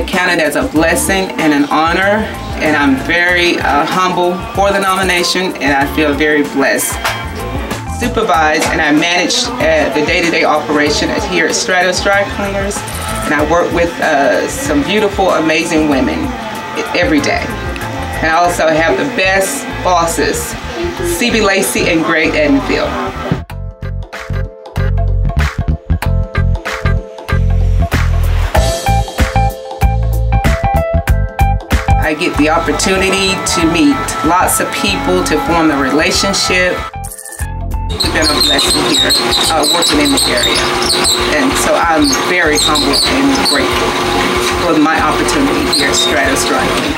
count it as a blessing and an honor, and I'm very uh, humble for the nomination, and I feel very blessed. Supervise and I manage uh, the day-to-day operation here at Stratos Dry Cleaners, and I work with uh, some beautiful, amazing women every day. And I also have the best bosses, CB Lacey and Greg Edenfield. Get the opportunity to meet lots of people, to form a relationship. It's been a blessing here, uh, working in the area. And so I'm very humble and grateful for my opportunity here at Stratos Dry Cleaners.